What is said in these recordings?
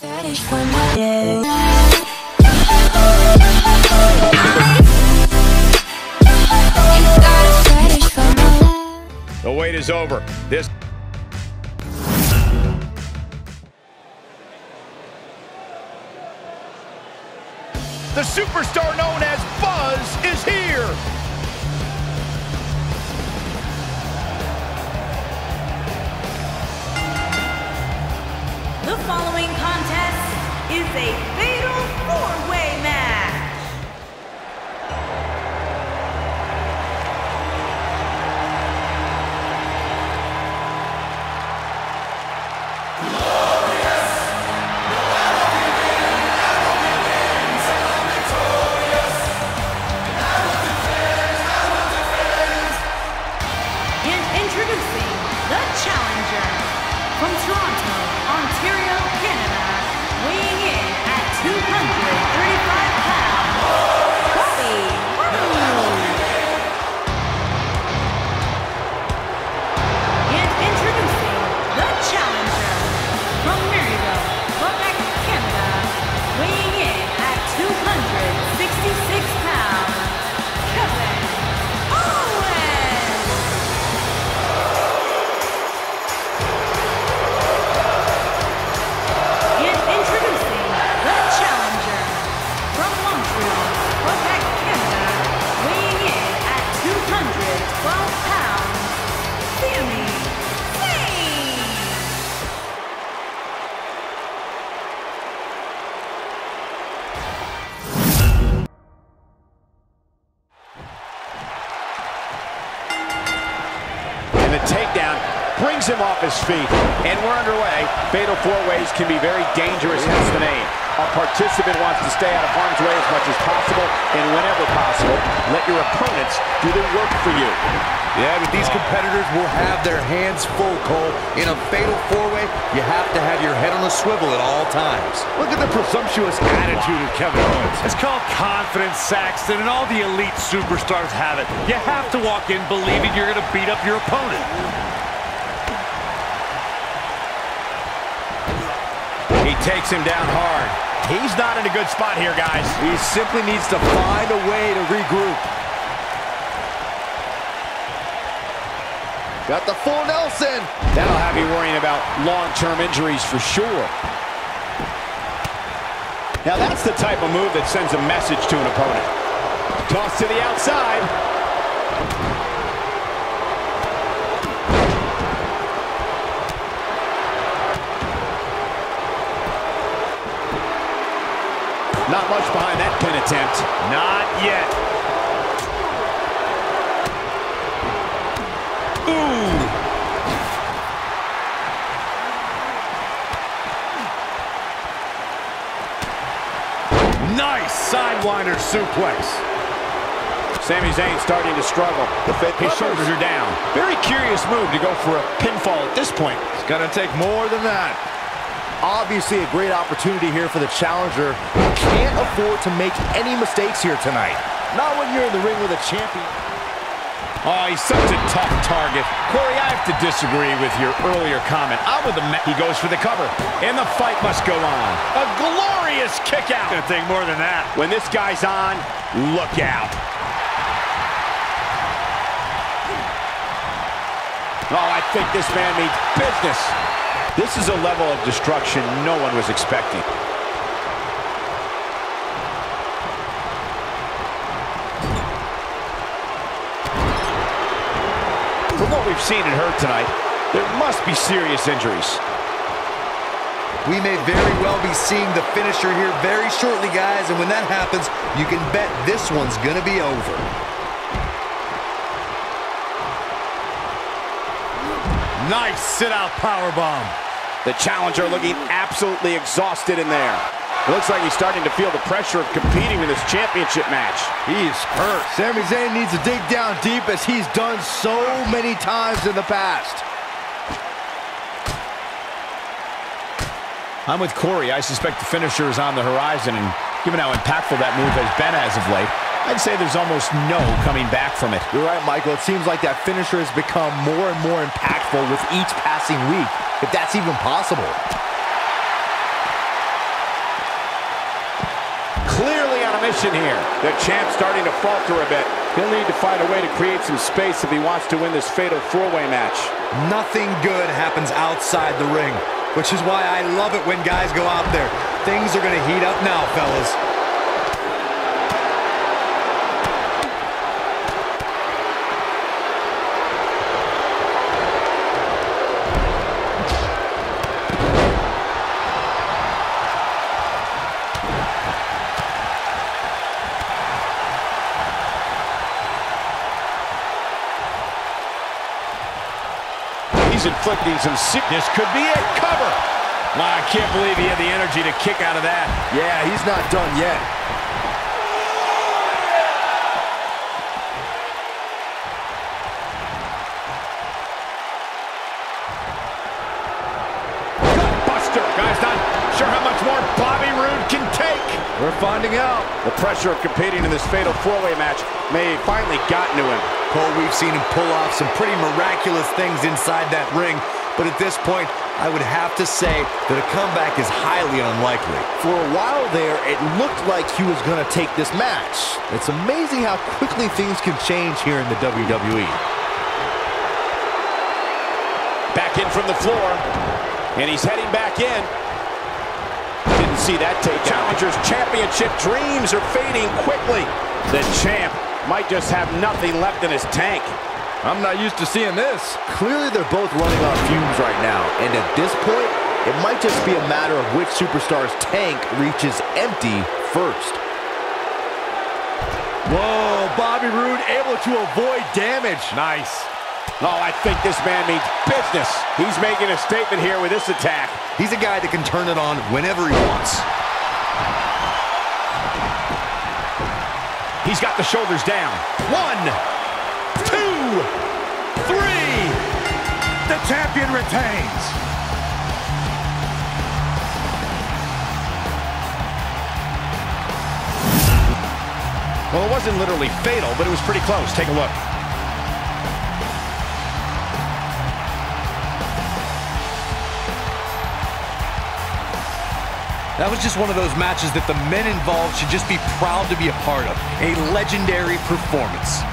The wait is over. This The superstar known as Buzz is here. The following contest is a fatal four-way Takedown brings him off his feet. And we're underway. Fatal four ways can be very dangerous, hence the name. A participant wants to stay out of harm's way as much as possible, and whenever possible, let your opponents do the work for you. Yeah, but these competitors will have their hands full, Cole. In a fatal four-way, you have to have your head on a swivel at all times. Look at the presumptuous attitude of Kevin Owens. It's called confidence, Saxton, and all the elite superstars have it. You have to walk in believing you're going to beat up your opponent. He takes him down hard. He's not in a good spot here, guys. He simply needs to find a way to regroup. Got the full Nelson. That'll have you worrying about long-term injuries for sure. Now that's the type of move that sends a message to an opponent. Toss to the outside. Much behind that pin attempt. Not yet. Ooh. Nice sidewinder suplex. Sami Zayn starting to struggle. The fit, his shoulders are down. Very curious move to go for a pinfall at this point. It's going to take more than that. Obviously a great opportunity here for the challenger. Can't afford to make any mistakes here tonight. Not when you're in the ring with a champion. Oh, he's such a tough target. Corey, I have to disagree with your earlier comment. I'm with the Met. He goes for the cover. And the fight must go on. A glorious kick out. Gonna take more than that. When this guy's on, look out. Oh, I think this man means business. This is a level of destruction no one was expecting. From what we've seen and heard tonight, there must be serious injuries. We may very well be seeing the finisher here very shortly, guys, and when that happens, you can bet this one's gonna be over. Nice sit-out powerbomb. The challenger looking absolutely exhausted in there. It looks like he's starting to feel the pressure of competing in this championship match. He's hurt. Sami Zayn needs to dig down deep as he's done so many times in the past. I'm with Corey. I suspect the finisher is on the horizon, and given how impactful that move has been as of late, I'd say there's almost no coming back from it. You're right, Michael. It seems like that finisher has become more and more impactful with each passing week, if that's even possible. Clearly on a mission here. The champ's starting to falter a bit. He'll need to find a way to create some space if he wants to win this fatal four-way match. Nothing good happens outside the ring, which is why I love it when guys go out there. Things are going to heat up now, fellas. He's inflicting some sickness. Could be it. Cover. Wow, I can't believe he had the energy to kick out of that. Yeah, he's not done yet. Buster. Guy's not sure how much more Bobby Roode can take. We're finding out. The pressure of competing in this fatal four-way match may finally gotten to him. Cole, we've seen him pull off some pretty miraculous things inside that ring, but at this point, I would have to say that a comeback is highly unlikely. For a while there, it looked like he was going to take this match. It's amazing how quickly things can change here in the. WWE. Back in from the floor. And he's heading back in. Didn't see that take. Challenger's championship dreams are fading quickly. The champ might just have nothing left in his tank. I'm not used to seeing this. Clearly, they're both running on fumes right now. And at this point, it might just be a matter of which superstar's tank reaches empty first. Whoa, Bobby Roode able to avoid damage. Nice. Oh, I think this man means business. He's making a statement here with this attack. He's a guy that can turn it on whenever he wants. He's got the shoulders down. One, two, three. The champion retains. Well, it wasn't literally fatal, but it was pretty close. Take a look. That was just one of those matches that the men involved should just be proud to be a part of. A legendary performance.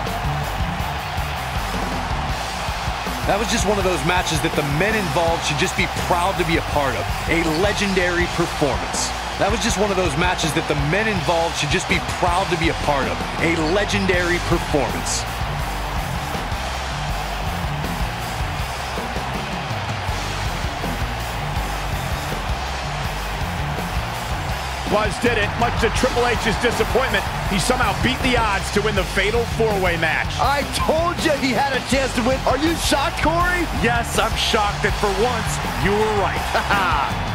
That was just one of those matches that the men involved should just be proud to be a part of. A legendary performance. That was just one of those matches that the men involved should just be proud to be a part of. A legendary performance. Was did it, much to Triple H's disappointment. He somehow beat the odds to win the fatal four-way match. I told you he had a chance to win. Are you shocked, Corey? Yes, I'm shocked that for once you were right.